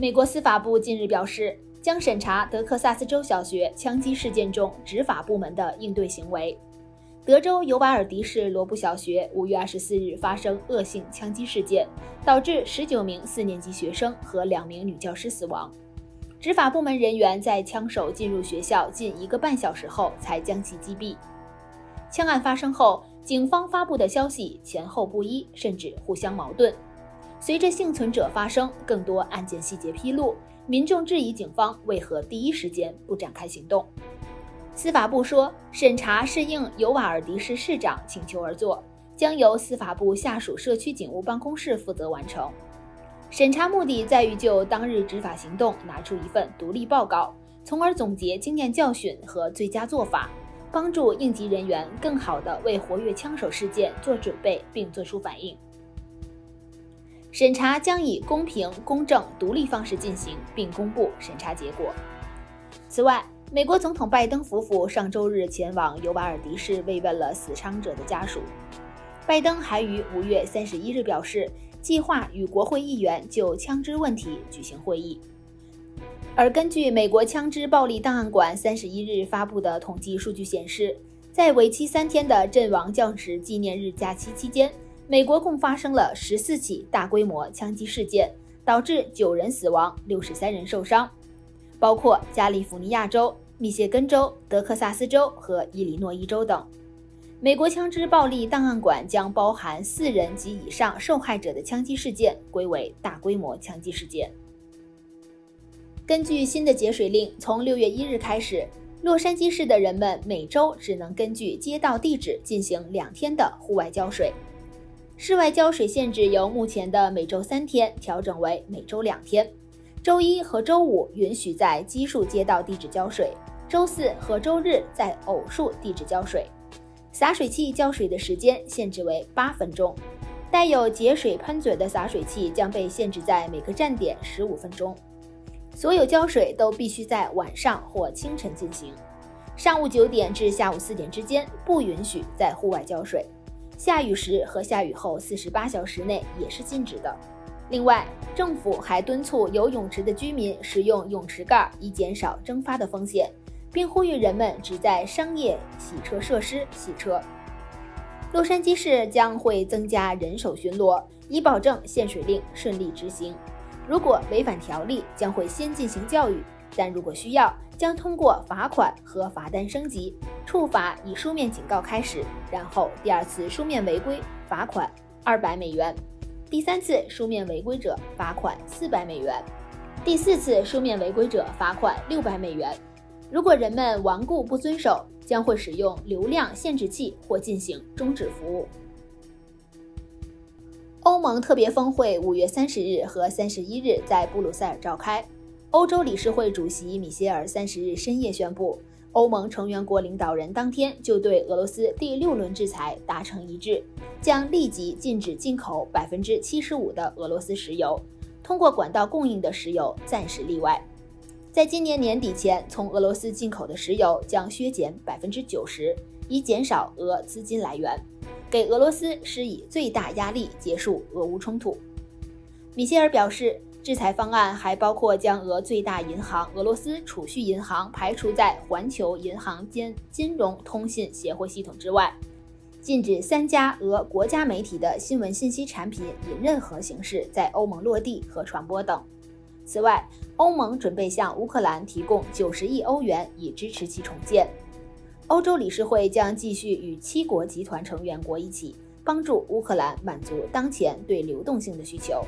美国司法部近日表示，将审查德克萨斯州小学枪击事件中执法部门的应对行为。德州尤瓦尔迪市罗布小学五月二十四日发生恶性枪击事件，导致十九名四年级学生和两名女教师死亡。执法部门人员在枪手进入学校近一个半小时后才将其击毙。枪案发生后，警方发布的消息前后不一，甚至互相矛盾。随着幸存者发生，更多案件细节披露，民众质疑警方为何第一时间不展开行动。司法部说，审查是应尤瓦尔迪市市长请求而做，将由司法部下属社区警务办公室负责完成。审查目的在于就当日执法行动拿出一份独立报告，从而总结经验教训和最佳做法，帮助应急人员更好地为活跃枪手事件做准备并作出反应。审查将以公平、公正、独立方式进行，并公布审查结果。此外，美国总统拜登夫妇上周日前往尤瓦尔迪市慰问了死伤者的家属。拜登还于五月三十一日表示，计划与国会议员就枪支问题举行会议。而根据美国枪支暴力档案馆三十一日发布的统计数据显示，在为期三天的阵亡将士纪念日假期期间，美国共发生了十四起大规模枪击事件，导致九人死亡，六十三人受伤。包括加利福尼亚州、密歇根州、德克萨斯州和伊利诺伊州等。美国枪支暴力档案馆将包含四人及以上受害者的枪击事件归为大规模枪击事件。根据新的节水令，从六月一日开始，洛杉矶市的人们每周只能根据街道地址进行两天的户外浇水。室外浇水限制由目前的每周三天调整为每周两天。周一和周五允许在奇数街道地址浇水，周四和周日在偶数地址浇水。洒水器浇水的时间限制为八分钟，带有节水喷嘴的洒水器将被限制在每个站点十五分钟。所有浇水都必须在晚上或清晨进行，上午九点至下午四点之间不允许在户外浇水，下雨时和下雨后四十八小时内也是禁止的。另外，政府还敦促游泳池的居民使用泳池盖，以减少蒸发的风险，并呼吁人们只在商业洗车设施洗车。洛杉矶市将会增加人手巡逻，以保证限水令顺利执行。如果违反条例，将会先进行教育，但如果需要，将通过罚款和罚单升级。处罚以书面警告开始，然后第二次书面违规，罚款二百美元。第三次书面违规者罚款四百美元，第四次书面违规者罚款六百美元。如果人们顽固不遵守，将会使用流量限制器或进行终止服务。欧盟特别峰会五月三十日和三十一日在布鲁塞尔召开，欧洲理事会主席米歇尔三十日深夜宣布。欧盟成员国领导人当天就对俄罗斯第六轮制裁达成一致，将立即禁止进口百分之七十五的俄罗斯石油，通过管道供应的石油暂时例外。在今年年底前，从俄罗斯进口的石油将削减百分之九十，以减少俄资金来源，给俄罗斯施以最大压力，结束俄乌冲突。米歇尔表示。制裁方案还包括将俄最大银行俄罗斯储蓄银行排除在环球银行间金融通信协会系统之外，禁止三家俄国家媒体的新闻信息产品以任何形式在欧盟落地和传播等。此外，欧盟准备向乌克兰提供九十亿欧元以支持其重建。欧洲理事会将继续与七国集团成员国一起帮助乌克兰满足当前对流动性的需求。